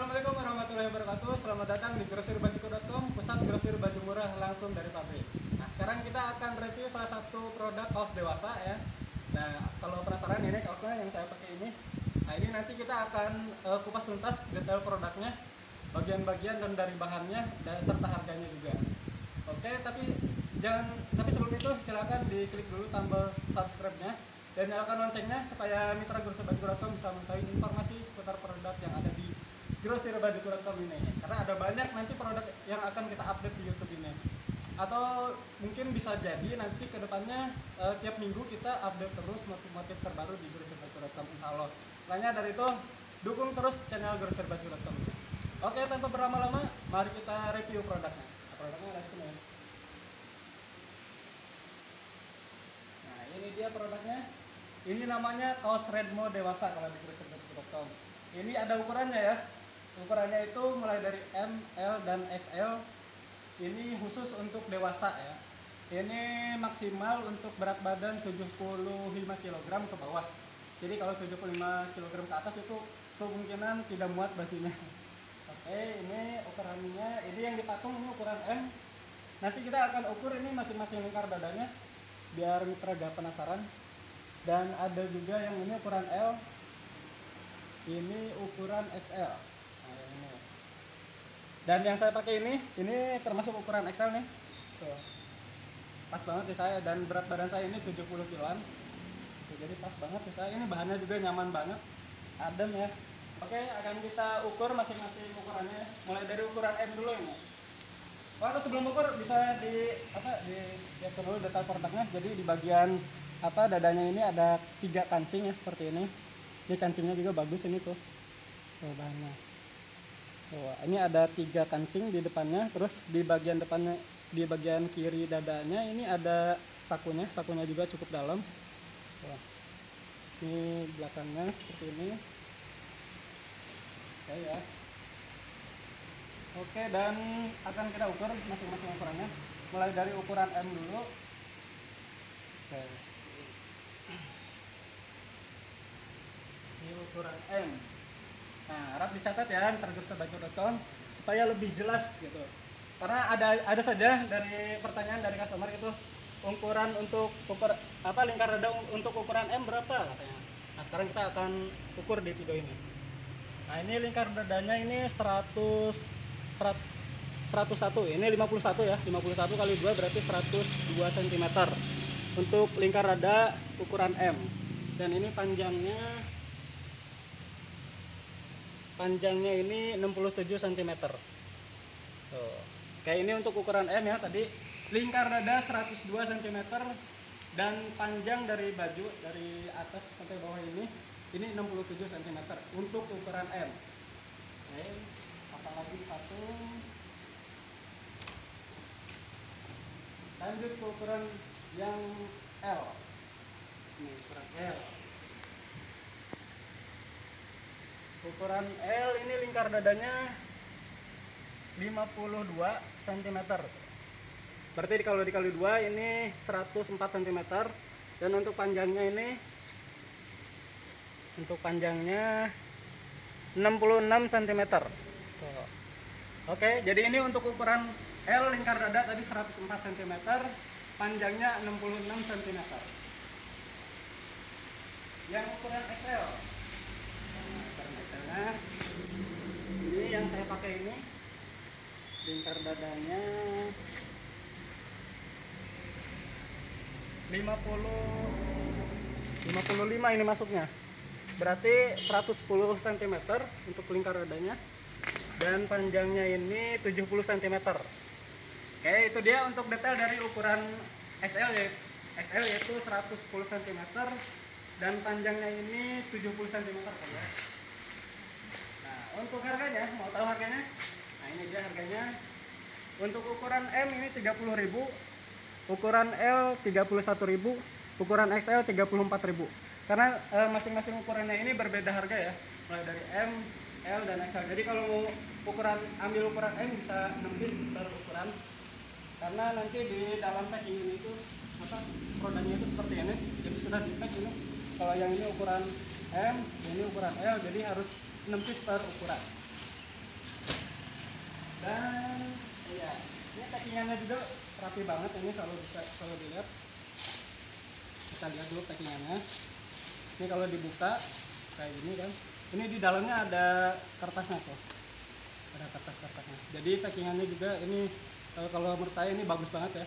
Assalamualaikum warahmatullahi wabarakatuh. Selamat datang di grosirbajuku.com Pusat grosir baju murah langsung dari pabrik. Nah sekarang kita akan review salah satu produk kaos dewasa ya. Nah kalau penasaran ini kaosnya yang saya pakai ini Nah ini nanti kita akan uh, kupas tuntas detail produknya Bagian-bagian dan dari bahannya dan serta harganya juga. Oke tapi jangan tapi sebelum itu silakan diklik dulu tombol subscribe-nya dan nyalakan loncengnya supaya mitra grosirbajuku.com bisa mengetahui informasi seputar produk yang ada di grosirbajuku.com ini karena ada banyak nanti produk yang akan kita update di YouTube ini. Atau mungkin bisa jadi nanti ke depannya uh, tiap minggu kita update terus motif-motif terbaru di grosirbajuku.com insya Allah. Makanya dari itu dukung terus channel grosirbajuku.com oke tanpa berlama-lama mari kita review produknya. Produknya ada di sini. Nah ini dia produknya. Ini namanya kaos Redmo dewasa kalau di grosirbajuku.com ini ada ukurannya ya ukurannya itu mulai dari M, L, dan XL ini khusus untuk dewasa ya. Ini maksimal untuk berat badan 75 kg ke bawah. Jadi kalau 75 kg ke atas itu kemungkinan tidak muat bajunya. Oke ini ukurannya. Ini yang dipatung ini ukuran M. Nanti kita akan ukur ini masing-masing lingkar dadanya biar mitra gak penasaran. Dan ada juga yang ini ukuran L. Ini ukuran XL dan yang saya pakai ini ini termasuk ukuran XL nih. Tuh. Pas banget di saya dan berat badan saya ini 70 kiloan. Tuh, jadi pas banget di saya. Ini bahannya juga nyaman banget. Adem ya. Oke akan kita ukur masing-masing ukurannya. Mulai dari ukuran M dulu ini. Waktu sebelum ukur bisa di apa di lihat dulu detail produknya. Jadi di bagian apa dadanya ini ada tiga kancing ya seperti ini. Ini kancingnya juga bagus ini tuh. Tuh bahannya tuh, ini ada tiga kancing di depannya terus di bagian depannya di bagian kiri dadanya ini ada sakunya sakunya juga cukup dalam. Tuh. ini belakangnya seperti ini. Oke ya. Oke dan akan kita ukur masing-masing ukurannya. Mulai dari ukuran M dulu. Oke. Ini ukuran M nah harap dicatat ya tergersebaju.com supaya lebih jelas gitu. Karena ada ada saja dari pertanyaan dari customer itu ukuran untuk ukur apa lingkar dada untuk ukuran M berapa katanya. Nah sekarang kita akan ukur di video ini. Nah ini lingkar dadanya ini 100 100 101 ini 51 ya 51 kali 2 berarti 102 cm untuk lingkar dada ukuran M. Dan ini panjangnya panjangnya ini 67 cm Tuh. kayak ini untuk ukuran M ya tadi. Lingkar dada 102 cm dan panjang dari baju dari atas sampai bawah ini ini 67 cm untuk ukuran M. Oke, pasang lagi patung lanjut ke ukuran yang L. Ini ukuran L ukuran L ini lingkar dadanya 52 cm berarti kalau dikali dua ini 104 cm dan untuk panjangnya ini untuk panjangnya 66 cm oke jadi ini untuk ukuran L lingkar dada tadi 104 cm panjangnya 66 cm yang ukuran XL nah, ini yang saya pakai ini. Lingkar dadanya. 50 55 ini masuknya. Berarti 110 cm untuk lingkar dadanya. Dan panjangnya ini 70 cm oke itu dia untuk detail dari ukuran XL ya XL yaitu 110 cm dan panjangnya ini 70 cm ya. nah untuk harganya mau tahu harganya? Nah ini dia harganya. Untuk ukuran M ini 30.000 ukuran L 31.000 ukuran XL 34.000 karena eh, masing-masing ukurannya ini berbeda harga ya. Mulai dari M L dan XL jadi kalau mau ukuran ambil ukuran M bisa 6 piece per ukuran. Karena nanti di dalam packing ini itu apa produknya itu seperti ini. Jadi sudah di pack ini kalau yang ini ukuran M ini ukuran L jadi harus 6 piece per ukuran. Dan iya ini packingannya juga rapi banget ini kalau bisa kalau dilihat. Kita lihat dulu packingannya. Ini kalau dibuka kayak gini kan. Ini di dalamnya ada kertasnya tuh. Ada kertas kertasnya jadi packingannya juga ini kalau, kalau menurut saya ini bagus banget ya.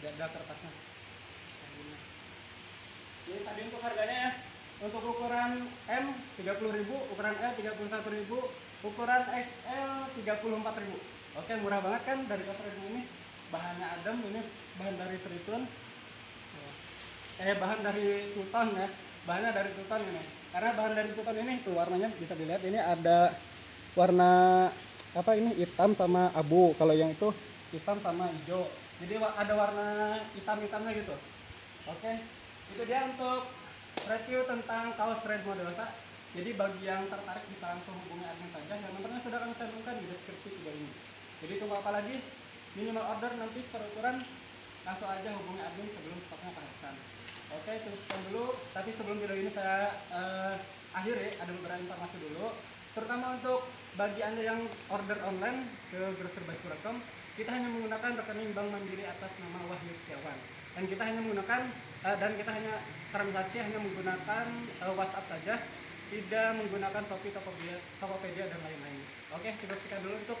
Ada ada kertasnya Kayak gini. ini tadi untuk harganya ya untuk ukuran M 30.000 ukuran L 31.000 ukuran XL 34.000 oke murah banget kan dari kaos ini? Bahannya adem ini bahan dari tritun eh bahan dari tuton ya. Bahannya dari tuton ini. Karena bahan dari tuton ini tuh warnanya bisa dilihat ini ada warna apa ini hitam sama abu. Kalau yang itu hitam sama hijau. Jadi ada warna hitam-hitamnya gitu. Oke itu dia untuk review tentang kaos red modelosa jadi bagi yang tertarik bisa langsung hubungi admin saja yang nomornya sudah kami cantumkan di deskripsi video ini. Jadi tunggu apa lagi? Minimal order nanti ukuran. Langsung aja hubungi admin sebelum stoknya kehabisan oke cukup sekian dulu. Tapi sebelum video ini saya eh, akhiri ada beberapa informasi dulu. Terutama untuk bagi anda yang order online ke grocerbaju.com kita hanya menggunakan rekening bank mandiri atas nama Wahyu Setiawan dan kita hanya menggunakan eh, dan kita hanya transaksi hanya menggunakan eh, WhatsApp saja tidak menggunakan Shopee, Tokopedia, Tokopedia dan lain-lain. Oke, cukup sekian dulu untuk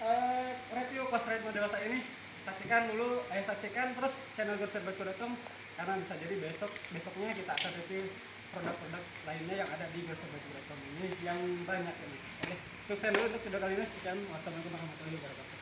eh, review cost rate dewasa ini. Saksikan dulu, eh saksikan terus channel grocerbaju.com karena bisa jadi besok besoknya kita akan review produk-produk lainnya yang ada di grocerbaju.com ini yang banyak ini. Oke, cukup sekian dulu untuk video kali ini. Sekian, wassalamualaikum warahmatullahi wabarakatuh.